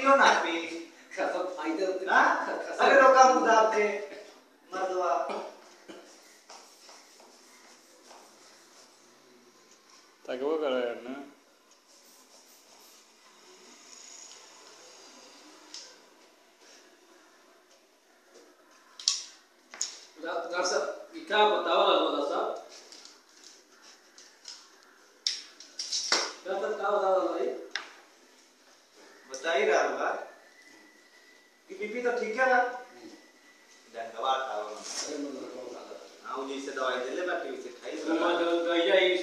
पियो ना पी खसम आई तो हाँ? अरे रोका मुंह दाब दे मर्दवा तकबो करो यार ना डॉक्टर साहब क्या बताओ राजवाला साहब डॉक्टर क्या बताओ भाई बता ही रहा होगा। कि बीपी तो ठीक है ना? जान दवा खाओ ना अरे मतलब कौन खा रहा हाँ दवाई दे ले बाकी उसे खाई है मैं जो गया इस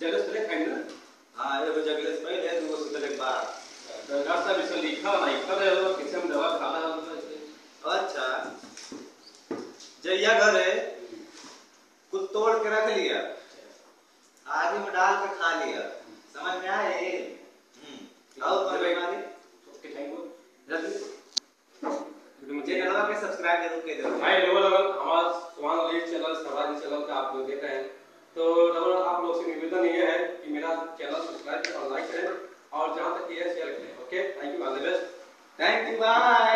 जगह से खाई ना? हाँ एगो जगह से पहले दूगो से पहले बाद डॉक्टर साहब इसको लिखा ना लिखा रहे हो किसी में दवा खा रहा हो अच्छा। जैया घर है कुछ तोड़ के रख लिया। आगे में डाल के खा लिया। समझ में आए हम्म। और कौन बीमारी ओके थैंक यू जल्दी सब्सक्राइब ज़रूर कर दो भाई लोगों अगर हमारा सुमान लीड चैनल सवारी चैनल का आप लोग देख रहे हैं। तो डबल आप लोग से निवेदन ये है कि मेरा चैनल सब्सक्राइब और लाइक करें और जहाँ तक ये शेयर करें okay thank you all the best thank you bye